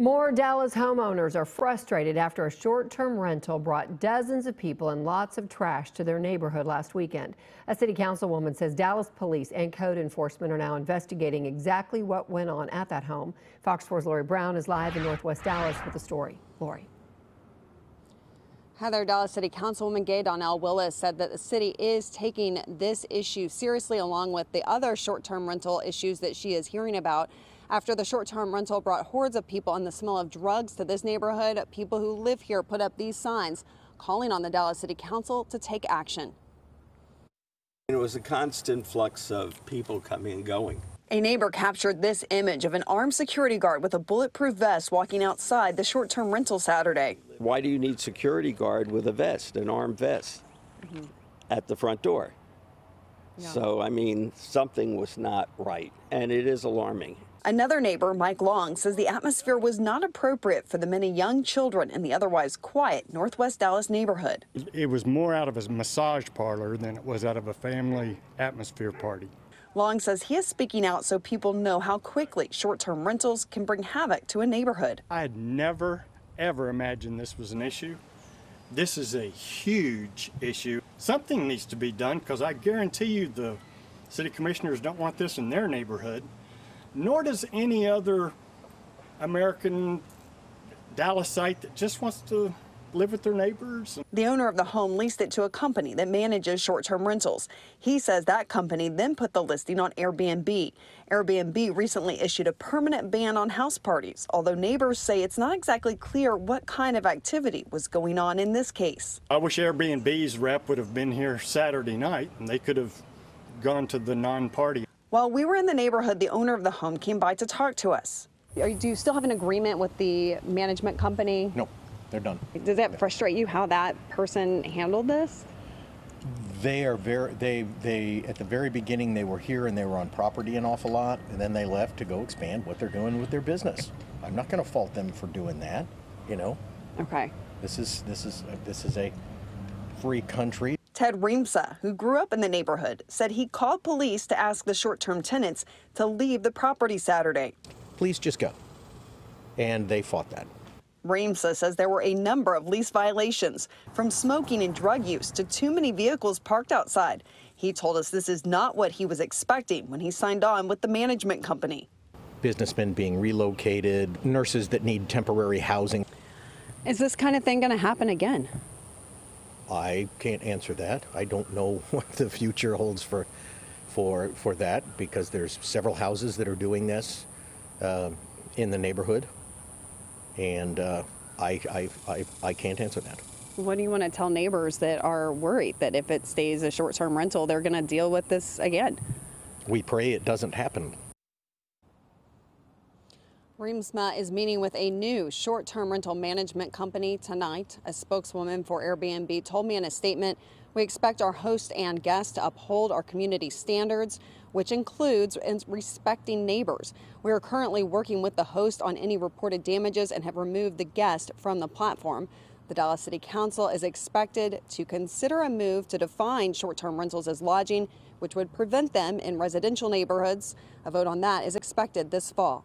More Dallas homeowners are frustrated after a short-term rental brought dozens of people and lots of trash to their neighborhood last weekend. A city councilwoman says Dallas police and code enforcement are now investigating exactly what went on at that home. Fox 4's Lori Brown is live in Northwest Dallas with the story. Lori. Heather Dallas City Councilwoman Gay Donnell Willis said that the city is taking this issue seriously along with the other short-term rental issues that she is hearing about after the short-term rental brought hordes of people and the smell of drugs to this neighborhood. People who live here put up these signs calling on the Dallas City Council to take action. It was a constant flux of people coming and going. A neighbor captured this image of an armed security guard with a bulletproof vest walking outside the short-term rental Saturday. Why do you need security guard with a vest, an armed vest, mm -hmm. at the front door? Yeah. So, I mean, something was not right, and it is alarming. Another neighbor, Mike Long, says the atmosphere was not appropriate for the many young children in the otherwise quiet Northwest Dallas neighborhood. It was more out of a massage parlor than it was out of a family atmosphere party. Long says he is speaking out so people know how quickly short-term rentals can bring havoc to a neighborhood. I had never, ever imagined this was an issue. This is a huge issue. Something needs to be done because I guarantee you the city commissioners don't want this in their neighborhood, nor does any other American Dallasite that just wants to live with their neighbors. The owner of the home leased it to a company that manages short-term rentals. He says that company then put the listing on Airbnb. Airbnb recently issued a permanent ban on house parties, although neighbors say it's not exactly clear what kind of activity was going on in this case. I wish Airbnb's rep would have been here Saturday night and they could have gone to the non-party. While we were in the neighborhood, the owner of the home came by to talk to us. Do you still have an agreement with the management company? No they're done. Does that frustrate you how that person handled this? They are very they they at the very beginning they were here and they were on property an awful lot and then they left to go expand what they're doing with their business. I'm not going to fault them for doing that, you know. Okay. This is this is this is a free country. Ted Reemsa, who grew up in the neighborhood, said he called police to ask the short-term tenants to leave the property Saturday. Please just go. And they fought that. Reemsa says there were a number of lease violations, from smoking and drug use to too many vehicles parked outside. He told us this is not what he was expecting when he signed on with the management company. Businessmen being relocated, nurses that need temporary housing. Is this kind of thing going to happen again? I can't answer that. I don't know what the future holds for, for, for that because there's several houses that are doing this uh, in the neighborhood and uh, I, I, I, I can't answer that. What do you want to tell neighbors that are worried that if it stays a short-term rental, they're going to deal with this again? We pray it doesn't happen. Reemsa is meeting with a new short-term rental management company tonight. A spokeswoman for Airbnb told me in a statement, we expect our host and guests to uphold our community standards, which includes respecting neighbors. We are currently working with the host on any reported damages and have removed the guest from the platform. The Dallas City Council is expected to consider a move to define short-term rentals as lodging, which would prevent them in residential neighborhoods. A vote on that is expected this fall.